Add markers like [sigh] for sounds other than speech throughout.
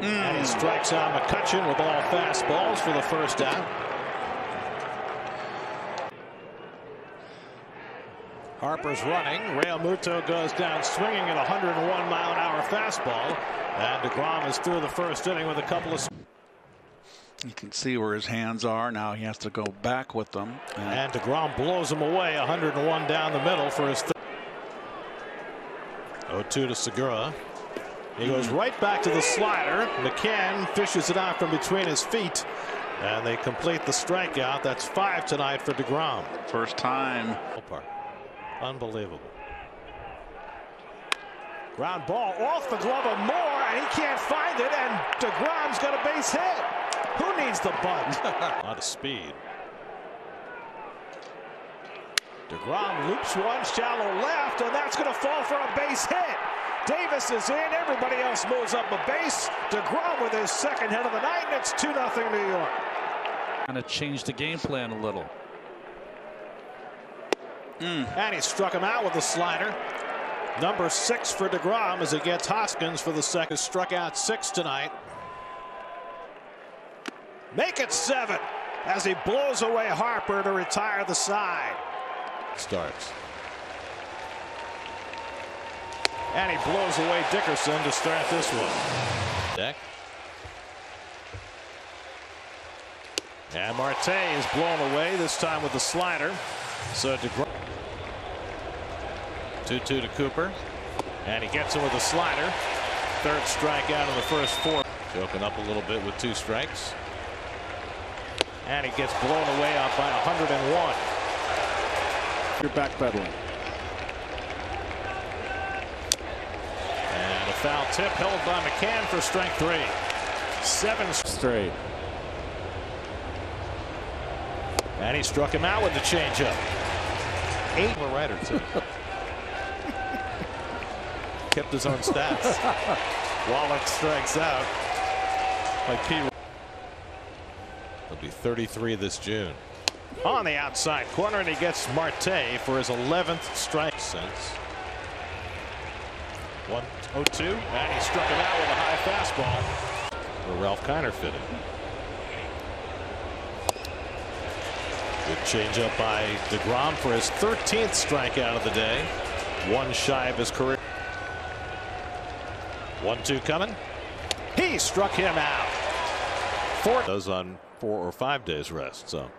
Mm. And he strikes out McCutcheon with all fastballs for the first out. Harper's running. Realmuto goes down swinging at 101 mile an hour fastball. And DeGrom is through the first inning with a couple of. You can see where his hands are. Now he has to go back with them. And DeGrom blows him away 101 down the middle for his. 0-2 to Segura. He goes right back to the slider. McCann fishes it out from between his feet. And they complete the strikeout. That's five tonight for DeGrom. First time. Unbelievable. Ground ball off the glove of Moore, and he can't find it, and DeGrom's got a base hit. Who needs the bunt? [laughs] a lot of speed. DeGrom loops one shallow left, and that's going to fall for a base hit. Davis is in. Everybody else moves up a base. DeGrom with his second hit of the night, and it's 2 0 New York. Kind of changed the game plan a little. Mm. And he struck him out with a slider. Number six for DeGrom as he gets Hoskins for the second. Struck out six tonight. Make it seven as he blows away Harper to retire the side. Starts. And he blows away Dickerson to start this one. Deck. And Marte is blown away this time with the slider. So DeGrom. 2 2 to Cooper. And he gets him with a slider. Third strikeout in the first four. Joking up a little bit with two strikes. And he gets blown away up by 101. You're backpedaling. And a foul tip held by McCann for strike three. Seven straight. And he struck him out with the changeup. Eight right or two. [laughs] Kept his own stats. [laughs] Wallach strikes out. Like P. He'll be 33 this June. On the outside corner, and he gets Marte for his 11th strike since. 1 0 2, and he struck him out with a high fastball. Where Ralph Kiner fitted. Good changeup by DeGrom for his 13th strikeout of the day. One shy of his career. 1 2 coming. He struck him out. Four does on four or five days rest. So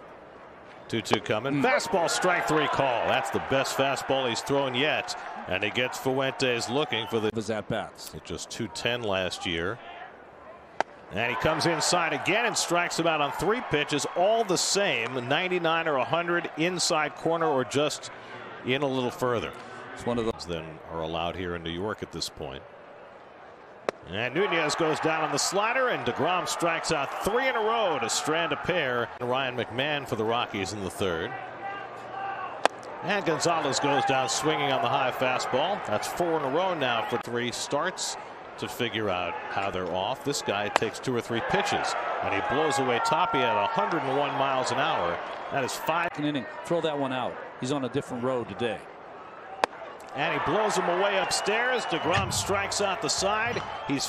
2 2 coming. Fastball strike three call. That's the best fastball he's thrown yet. And he gets Fuentes looking for the his at bats. Just 210 last year. And he comes inside again and strikes him out on three pitches, all the same 99 or 100 inside corner or just in a little further. It's one of those then are allowed here in New York at this point. And Nunez goes down on the slider, and DeGrom strikes out three in a row to strand a pair. Ryan McMahon for the Rockies in the third. And Gonzalez goes down swinging on the high fastball. That's four in a row now for three starts to figure out how they're off. This guy takes two or three pitches, and he blows away Toppy at 101 miles an hour. That is five. An inning. Throw that one out. He's on a different road today. And he blows him away upstairs. DeGrom strikes out the side. He's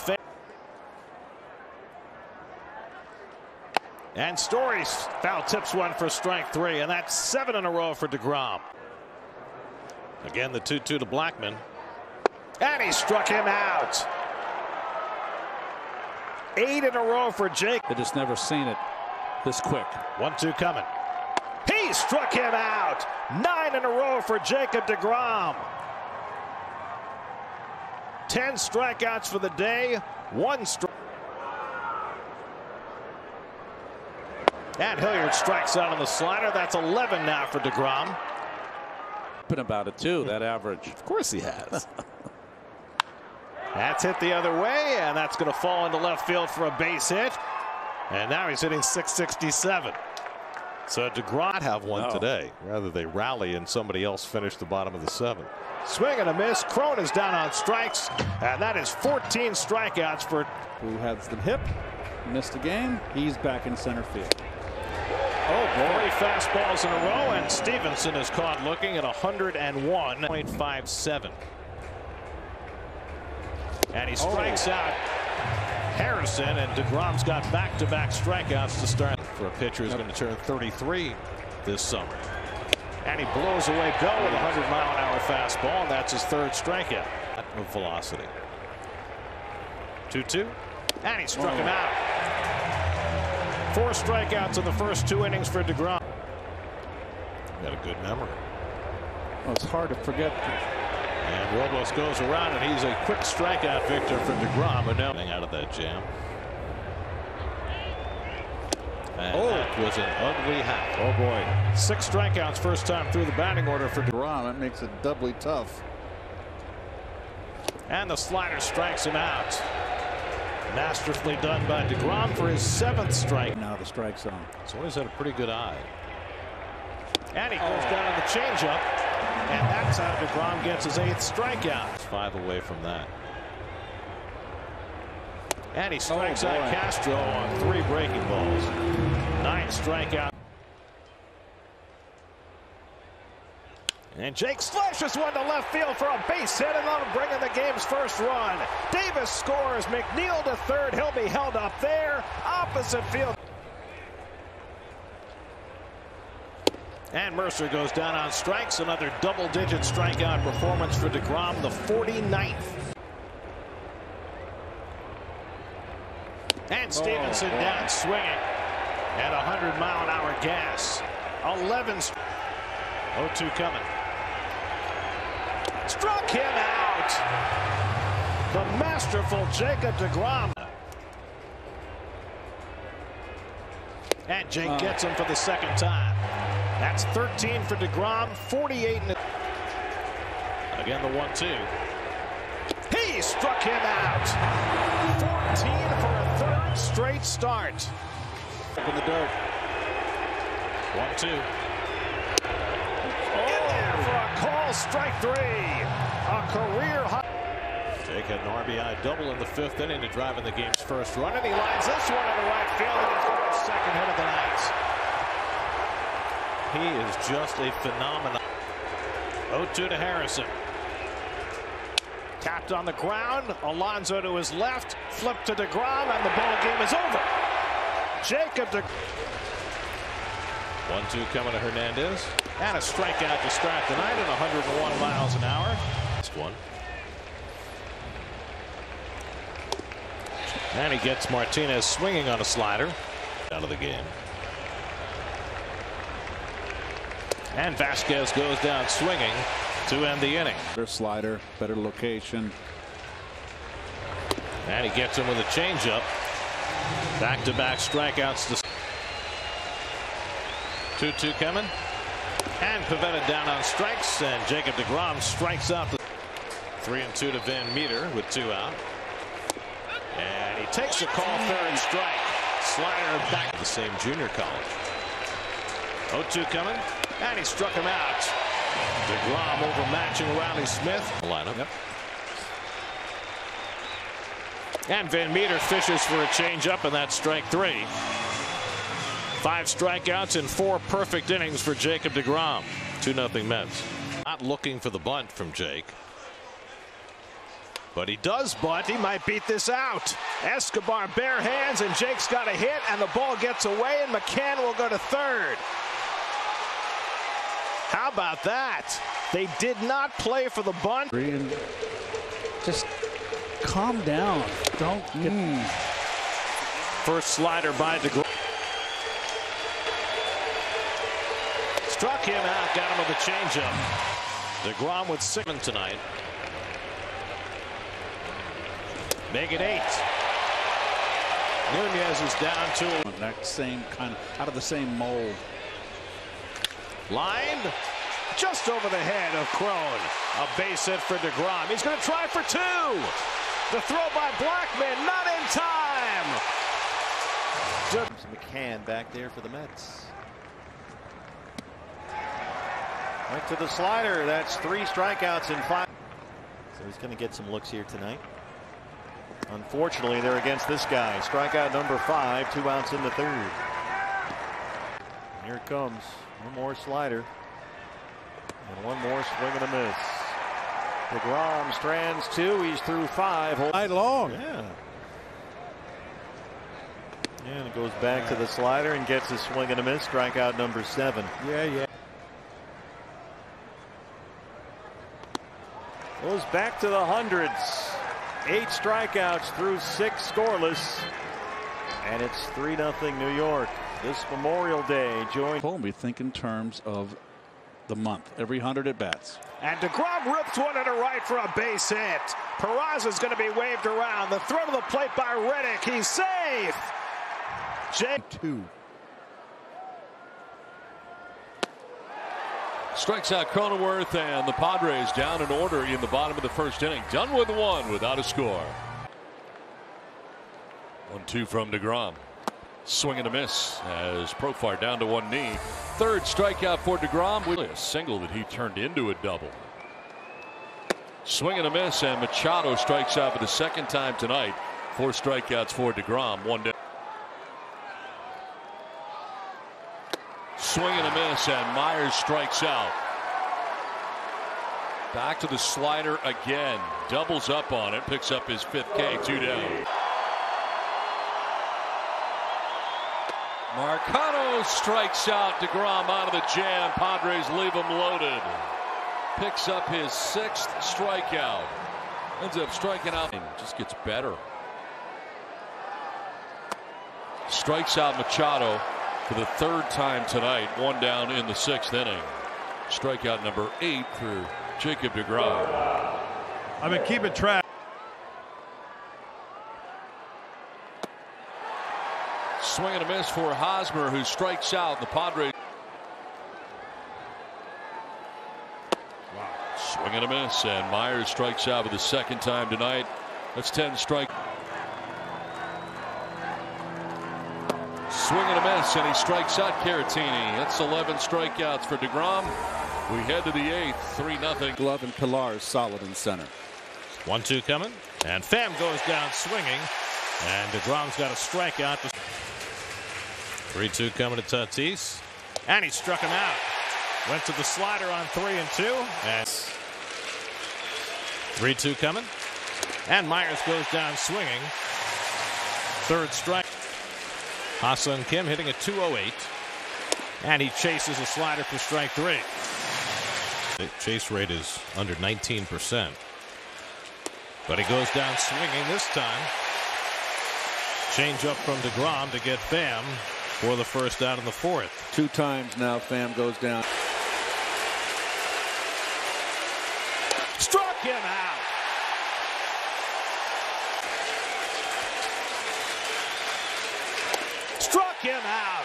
And Stories foul tips one for strike three, and that's seven in a row for DeGrom. Again, the 2 2 to Blackmon. And he struck him out. Eight in a row for Jake. They just never seen it this quick. 1 2 coming. He struck him out. Nine in a row for Jacob DeGrom. 10 strikeouts for the day. One strike. And Hilliard strikes out on the slider. That's 11 now for DeGrom. Been about it too, that average. Of course he has. that's hit the other way, and that's going to fall into left field for a base hit. And now he's hitting 667. So DeGrom have one Oh. today. Rather they rally and somebody else finish the bottom of the seventh. Swing and a miss. Crone is down on strikes, and that is 14 strikeouts for Who has the hip? Missed a game. He's back in center field. Oh, Three fastballs in a row, and Stevenson is caught looking at 101.57. And he oh. strikes out. Harrison and DeGrom's got back-to-back strikeouts to start for a pitcher who's going to turn 33 this summer. And he blows away Bell with a 100 mile an hour fastball, and that's his third strikeout of velocity. 2 2. And he struck him out. Four strikeouts in the first two innings for DeGrom. Got a good memory. Oh, it's hard to forget. And Robles goes around, and he's a quick strikeout victor for DeGrom. And now out of that jam. And Oh. that was an ugly hack. Oh boy. Six strikeouts first time through the batting order for DeGrom. Ron, that makes it doubly tough. And the slider strikes him out. Masterfully done by DeGrom for his seventh strike. Now the strike zone. So he's had a pretty good eye. And he goes down on the changeup. And that's how DeGrom gets his eighth strikeout. Five away from that. And he oh, strikes Oh, out. Castro on three breaking balls. Nine strikeout. And Jake slashes one to left field for a base hit, and that'll bring in the game's first run. Davis scores. McNeil to third. He'll be held up there. Opposite field. And Mercer goes down on strikes. Another double-digit strikeout performance for DeGrom, the 49th. And oh. Stevenson boy. down swinging at 100 mile an hour gas. 11. 0-2 coming. Struck him out. The masterful Jacob DeGrom. And Jake Oh. gets him for the second time. That's 13 for DeGrom, 48 in the... Again, the 1-2. He struck him out. 14 for a third straight start. Up in the dirt. 1-2. In there for a call, strike three. A career high. Jake had an RBI double in the fifth inning to drive in the game's first run, and he lines this one into right field, and he's got his second hit of the night. He is just a phenomenon. 0-2 to Harrison. Tapped on the ground. Alonso to his left. Flip to DeGrom, and the ball game is over. Jacob De 1-2 coming to Hernandez. And a strikeout to start the night at 101 miles an hour. Next one. And he gets Martinez swinging on a slider out of the game. And Vasquez goes down swinging to end the inning. Better slider, better location. And he gets him with a changeup. Back-to-back strikeouts to 2-2 coming. And Pavetta down on strikes, and Jacob DeGrom strikes out the 3 and 2 to Van Meter with two out. And he takes a call third strike. Slider back to the same junior college. 0-2 coming. And he struck him out. DeGrom overmatching Riley Smith. Lineup. Yep. And Van Meter fishes for a changeup, and that's strike three. Five strikeouts and four perfect innings for Jacob DeGrom. 2 0 Mets. Not looking for the bunt from Jake. But he does bunt. He might beat this out. Escobar bare hands, and Jake's got a hit, and the ball gets away, and McCann will go to third. How about that? They did not play for the bunt. And just calm down. Don't hmm. get. First slider by DeGrom. Struck him out, got him with a changeup. DeGrom with six tonight. Make it eight. Nunez is down to That same kind of out of the same mold. Lined just over the head of Crone. A base hit for DeGrom. He's going to try for two. The throw by Blackmon, not in time. James McCann back there for the Mets. Right to the slider. That's three strikeouts in five. So he's going to get some looks here tonight. Unfortunately, they're against this guy. Strikeout number five, two outs in the third. Here it comes. One more slider. And one more swing and a miss. DeGrom strands two. He's through five. Night long. Yeah. And it goes back to the slider and gets a swing and a miss. Strikeout number seven. Yeah, yeah. Goes back to the hundreds. Eight strikeouts through six scoreless. And it's 3 0 New York. This Memorial Day joined. We think in terms of the month, every 100 at bats. And DeGrom rips one to the right for a base hit. Peraza going to be waved around. The throw to the plate by Reddick. He's safe. Jay Two. Strikes out Cronenworth and the Padres down in order in the bottom of the first inning. Done with one without a score. One two from DeGrom. Swing and a miss as Profar down to one knee. Third strikeout for DeGrom with a single that he turned into a double. Swing and a miss and Machado strikes out for the second time tonight. Four strikeouts for DeGrom. One down. Swing and a miss and Myers strikes out. Back to the slider again. Doubles up on it. Picks up his fifth K. Two down. Marcano strikes out DeGrom out of the jam. Padres leave him loaded. Picks up his sixth strikeout. Ends up striking out and just gets better. Strikes out Machado for the third time tonight. One down in the sixth inning. Strikeout number eight for Jacob DeGrom. I've been keeping track. Swing and a miss for Hosmer, who strikes out. The Padres. Swing and a miss, and Myers strikes out for the second time tonight. That's 10 strike. Swing and a miss, and he strikes out Caratini. That's 11 strikeouts for DeGrom. We head to the eighth, 3 0. Glove and Pilar is solid in center. One two coming. And Pham goes down swinging. And DeGrom's got a strikeout. 3 2 coming to Tatis. And he struck him out. Went to the slider on 3 and 2. And 3 2 coming. And Myers goes down swinging. Third strike. Ha-Seong Kim hitting a 208. And he chases a slider for strike three. The chase rate is under 19%. But he goes down swinging this time. Change up from DeGrom to get Pham for the first out in the fourth. Two times now, Pham goes down. Struck him out. Struck him out.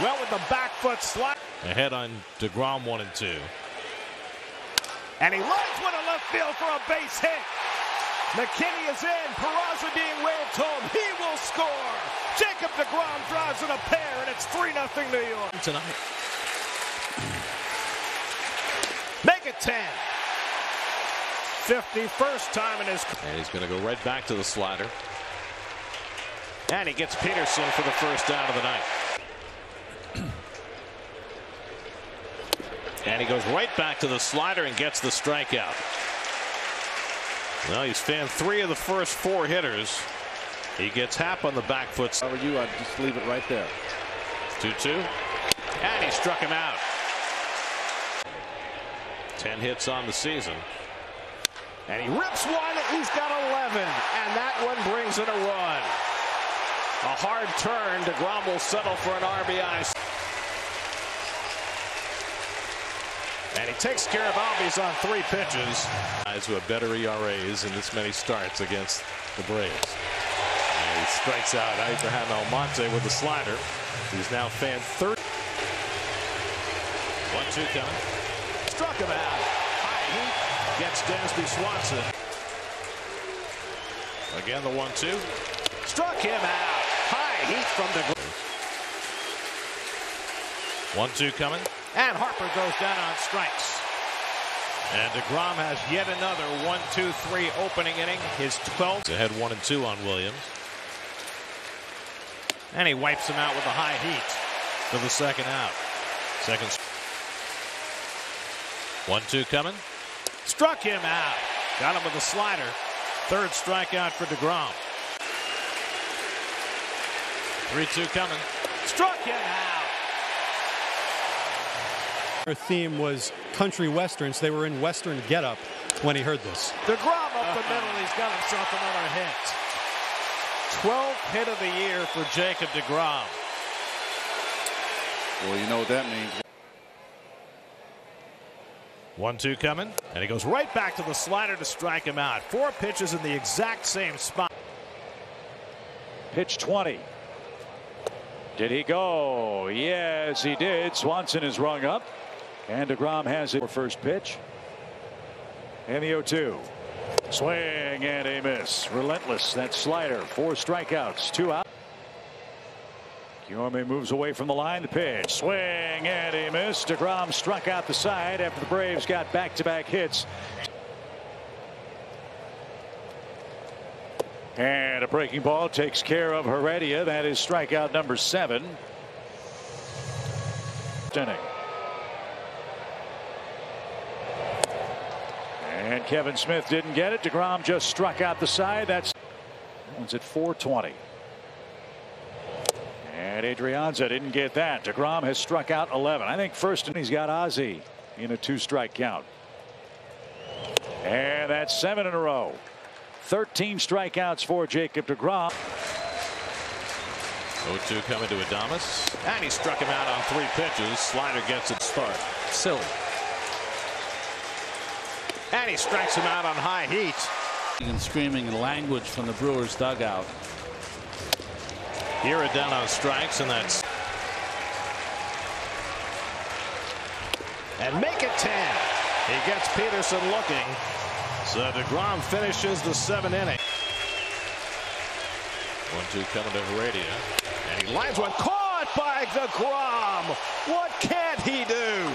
Well with the back foot slide. Ahead on DeGrom one and two. And he lines one to left field for a base hit. McKinney is in. Peraza being waved home. He will score. Jacob DeGrom drives in a pair, and it's 3 0 New York tonight. Make it 10. 51st time in his. And he's going to go right back to the slider. And he gets Peterson for the first down of the night. [clears throat] And he goes right back to the slider and gets the strikeout. Well, he's fanned three of the first four hitters. He gets Happ on the back foot. How are you? I'd just leave it right there. 2-2. And he struck him out. 10 hits on the season. And he rips one. He's got 11. And that one brings in a run. A hard turn. DeGrom will settle for an RBI. And he takes care of Albies on three pitches. Guys who have better ERAs in this many starts against the Braves. He strikes out Abraham Almonte with the slider. He's now fan third. One two coming. Struck him out. High heat gets Dansby Swanson. Again the one two. Struck him out. High heat from the. One two coming. And Harper goes down on strikes. And DeGrom has yet another 1-2-3 opening inning. His 12th. Ahead 1 and 2 on Williams. And he wipes him out with a high heat for the second out. Second. 1-2 coming. Struck him out. Got him with a slider. Third strikeout for DeGrom. 3-2 coming. Struck him out. Her theme was country westerns. They were in western getup when he heard this. DeGrom up the middle. He's got himself another hit. 12th hit of the year for Jacob DeGrom. Well, you know what that means. One two coming, and he goes right back to the slider to strike him out. Four pitches in the exact same spot. Pitch 20. Did he go? Yes, he did. Swanson is rung up. And DeGrom has it for first pitch. And the 0 2. Swing and a miss. Relentless. That slider. Four strikeouts. Two out. Kiorme moves away from the line. The pitch. Swing and a miss. DeGrom struck out the side after the Braves got back to back hits. And a breaking ball takes care of Heredia. That is strikeout number seven. Inning. And Kevin Smith didn't get it. DeGrom just struck out the side. That's that one's at 420. And Adrianza didn't get that. DeGrom has struck out 11. I think first and he's got Ozzie in a two strike count. And that's seven in a row. 13 strikeouts for Jacob DeGrom. 0-2 coming to Adames. And he struck him out on three pitches. Slider gets it start. Silly. And he strikes him out on high heat. And screaming language from the Brewers dugout. Here it down on strikes, and that's. And make it 10. He gets Peterson looking. So DeGrom finishes the seventh inning. One two coming to Heredia. And he lines one caught by DeGrom. What can't he do?